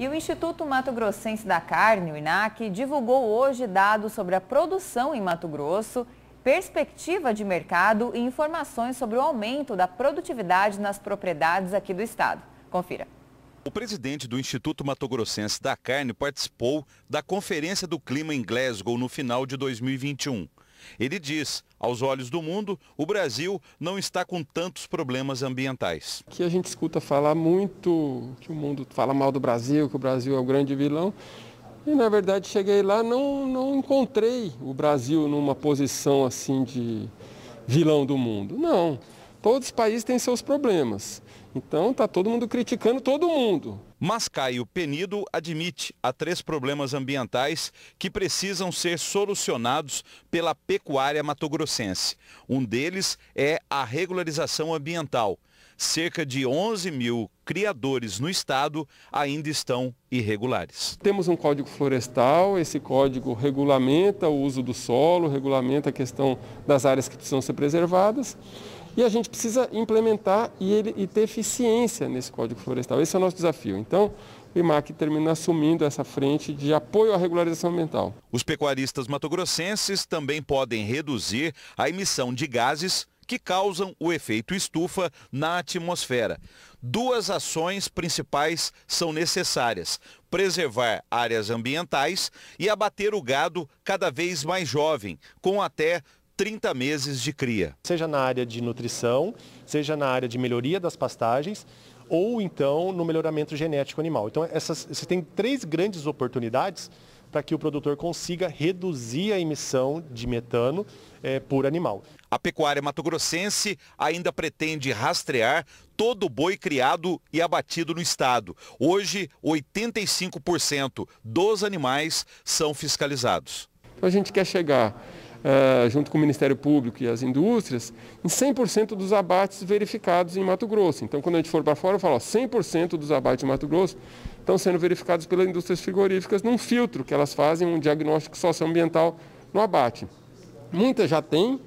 E o Instituto Mato Grossense da Carne, o INAC, divulgou hoje dados sobre a produção em Mato Grosso, perspectiva de mercado e informações sobre o aumento da produtividade nas propriedades aqui do estado. Confira. O presidente do Instituto Mato Grossense da Carne participou da Conferência do Clima em Glasgow no final de 2021. Ele diz, aos olhos do mundo, o Brasil não está com tantos problemas ambientais. Que a gente escuta falar muito, que o mundo fala mal do Brasil, que o Brasil é o grande vilão. E na verdade cheguei lá, não, não encontrei o Brasil numa posição assim de vilão do mundo. Não. Todos os países têm seus problemas. Então está todo mundo criticando todo mundo. Mas Caio Penido admite há três problemas ambientais que precisam ser solucionados pela pecuária matogrossense. Um deles é a regularização ambiental. Cerca de 11 mil criadores no estado ainda estão irregulares. Temos um código florestal, esse código regulamenta o uso do solo, regulamenta a questão das áreas que precisam ser preservadas. E a gente precisa implementar e, ele, e ter eficiência nesse Código Florestal. Esse é o nosso desafio. Então, o IMAC termina assumindo essa frente de apoio à regularização ambiental. Os pecuaristas matogrossenses também podem reduzir a emissão de gases que causam o efeito estufa na atmosfera. Duas ações principais são necessárias: preservar áreas ambientais e abater o gado cada vez mais jovem, com até 30 meses de cria. Seja na área de nutrição, seja na área de melhoria das pastagens, ou então no melhoramento genético animal. Então, essas, você tem três grandes oportunidades para que o produtor consiga reduzir a emissão de metano é, por animal. A pecuária matogrossense ainda pretende rastrear todo o boi criado e abatido no estado. Hoje, 85% dos animais são fiscalizados. Então, a gente quer chegar Uh, junto com o Ministério Público e as indústrias, em 100% dos abates verificados em Mato Grosso. Então, quando a gente for para fora, eu falo, ó, 100% dos abates em Mato Grosso estão sendo verificados pelas indústrias frigoríficas num filtro que elas fazem um diagnóstico socioambiental no abate. Muitas já têm,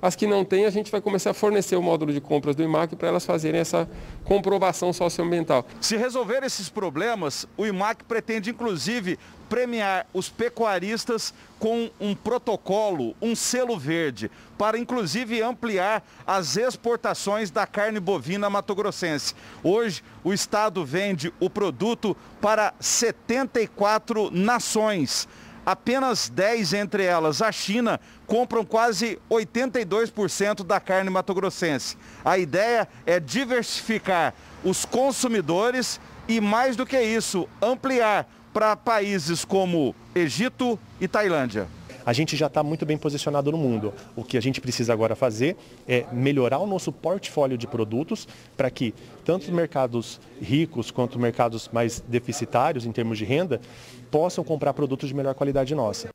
as que não têm, a gente vai começar a fornecer o módulo de compras do IMAC para elas fazerem essa comprovação socioambiental. Se resolver esses problemas, o IMAC pretende inclusive premiar os pecuaristas com um protocolo, um selo verde, para inclusive ampliar as exportações da carne bovina matogrossense. Hoje, o Estado vende o produto para 74 nações. Apenas 10 entre elas, a China, compram quase 82% da carne matogrossense. A ideia é diversificar os consumidores e, mais do que isso, ampliar para países como Egito e Tailândia a gente já está muito bem posicionado no mundo. O que a gente precisa agora fazer é melhorar o nosso portfólio de produtos para que tanto mercados ricos quanto mercados mais deficitários em termos de renda possam comprar produtos de melhor qualidade nossa.